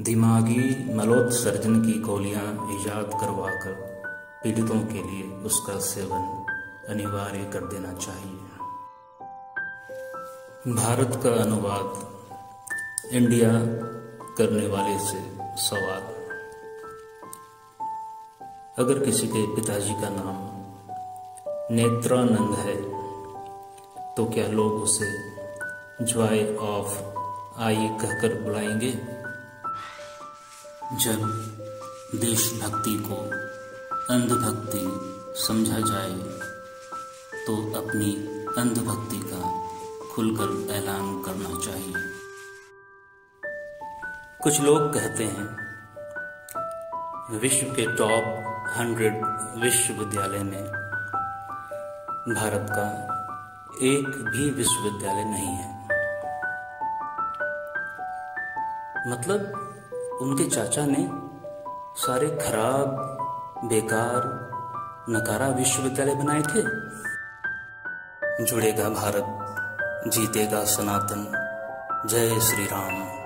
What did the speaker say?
दिमागी मलोत्सर्जन की गोलियाँ ईजाद करवाकर पीड़ितों के लिए उसका सेवन अनिवार्य कर देना चाहिए। भारत का अनुवाद इंडिया करने वाले से सवाल। अगर किसी के पिताजी का नाम नेत्रानंद है तो क्या लोग उसे ज्वाय ऑफ़ आई कहकर बुलाएँगे? जब देशभक्ति को अंधभक्ति समझा जाए तो अपनी अंधभक्ति का खुलकर ऐलान करना चाहिए। कुछ लोग कहते हैं, विश्व के टॉप हंड्रेड विश्वविद्यालय में भारत का एक भी विश्वविद्यालय नहीं है। मतलब उनके चाचा ने सारे खराब, बेकार, नकारा विश्वविद्यालय बनाए थे। जुड़ेगा भारत, जीतेगा सनातन। जय श्री राम